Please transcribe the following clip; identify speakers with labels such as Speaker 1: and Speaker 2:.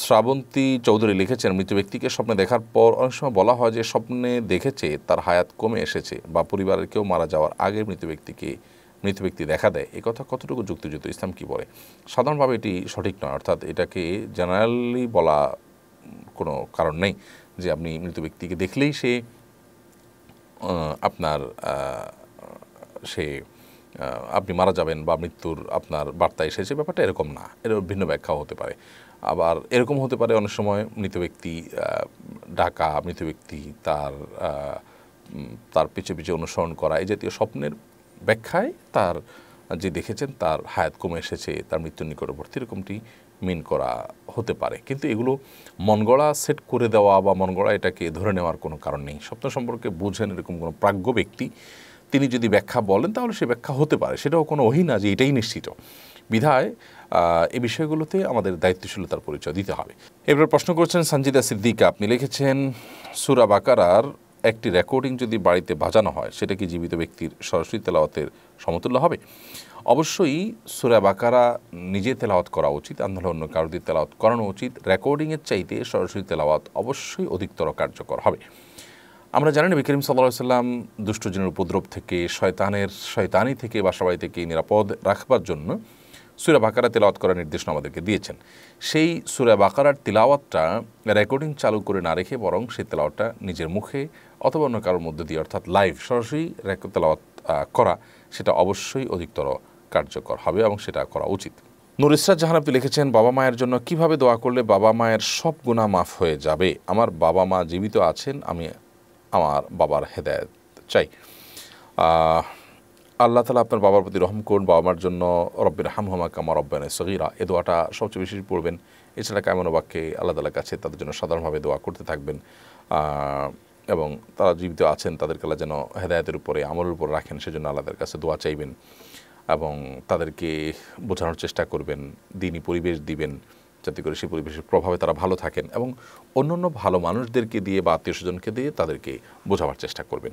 Speaker 1: শ্রাবন্তী চৌধুরী লিখেছেন, মৃত ব্যক্তিকে স্বপ্নে দেখার পর অনেক সময় বলা হয় যে স্বপ্নে দেখেছে, তার হায়াত কমে এসেছে বা পরিবারের কেউ মারা যাওয়ার আগে মৃত ব্যক্তিকে, মৃত ব্যক্তি দেখা দেয়। এই কথা কতটুকু যুক্তিযুক্ত? ইসলাম কি বলে? সাধারণভাবে এটি সঠিক নয়, অর্থাৎ এটাকে জেনারেলি বলা কোনো কারণ নেই যে আপনি মৃত ব্যক্তিকে দেখলেই সে আপনার সে আপনি মারা যাবেন বা মৃত্যুর আপনার বার্তা এসেছে ব্যাপারটা এরকম না। এর ভিন্ন ব্যাখ্যাও হতে পারে। আবার এরকম হতে পারে অনেক সময় মৃত ব্যক্তি ডাকা, মৃত ব্যক্তি তার তার পিছে পিছে অনুসরণ করা, এই জাতীয় স্বপ্নের ব্যাখ্যায় তার, যে দেখেছেন তার হায়াত কমে এসেছে, তার মৃত্যুর নিকটবর্তী, এরকমটি মিন করা হতে পারে। কিন্তু এগুলো মনগড়া সেট করে দেওয়া বা মনগড়া এটাকে ধরে নেওয়ার কোনো কারণ নেই। স্বপ্ন সম্পর্কে বুঝেন এরকম কোনো প্রাজ্ঞ ব্যক্তি তিনি যদি ব্যাখ্যা বলেন, তাহলে সে ব্যাখ্যা হতে পারে। সেটাও কোনো অহি না যে এটাই নিশ্চিত। বিধায় এ বিষয়গুলোতে আমাদের দায়িত্বশীলতার পরিচয় দিতে হবে। এবার প্রশ্ন করছেন সঞ্জিদা সিদ্দিকা, আপনি লিখেছেন, সুরা বাকারার একটি রেকর্ডিং যদি বাড়িতে বাজানো হয়, সেটা কি জীবিত ব্যক্তির সরাসরি তেলাওয়াতের সমতুল্য হবে? অবশ্যই সুরা বাকারা নিজে তেলাওয়াত করা উচিত আন্দোলন অন্য কারও দিয়ে তেলাওয়াত করানো উচিত। রেকর্ডিংয়ের চাইতে সরাসরি তেলাওয়াত অবশ্যই অধিকতর কার্যকর হবে। আমরা জানি নবী করিম সাল্লাহ সাল্লাম দুষ্টজনের উপদ্রব থেকে শয়তানের, শয়তানি থেকে বাসাবাড়ি থেকে নিরাপদ রাখবার জন্য সুরা বাকারা তেলাওয়াত করার নির্দেশনা আমাদেরকে দিয়েছেন। সেই সুরা বাকারার তিলাওয়াতটা রেকর্ডিং চালু করে না রেখে বরং সেই তেলাওয়াতটা নিজের মুখে অথবা অন্য কারোর মধ্যে দিয়ে অর্থাৎ লাইভ সরাসরি তেলাওয়াত করা সেটা অবশ্যই অধিকতর কার্যকর হবে এবং সেটা করা উচিত। নুর ইসরাত জাহান আপনি লিখেছেন, বাবা মায়ের জন্য কীভাবে দোয়া করলে বাবা মায়ের সব গুণা মাফ হয়ে যাবে? আমার বাবা মা জীবিত আছেন, আমি আমার বাবার হেদায়ত চাই। আল্লাহ তালা আপনার বাবার প্রতি রহম করুন, বাবা মার জন্য রব্বির হাম হমা কামা রব্বানে সগিরা। এ দোয়াটা সবচেয়ে বেশি পড়বেন। এছাড়া কেমন বাক্যে আল্লাহ তালার কাছে তাদের জন্য সাধারণভাবে দোয়া করতে থাকবেন। এবং তারা জীবিত আছেন, তাদেরকে আল্লাহ যেন হেদায়তের উপরে, আমলের উপর রাখেন, সেজন্য আল্লাহদের কাছে দোয়া চাইবেন এবং তাদেরকে বোঝানোর চেষ্টা করবেন দিনই পরিবেশ দিবেন। যাতে করে সেই পরিবেশের প্রভাবে তারা ভালো থাকেন এবং অন্যান্য অন্য ভালো মানুষদেরকে দিয়ে বা আত্মীয় স্বজনকে দিয়ে তাদেরকে বোঝাবার চেষ্টা করবেন।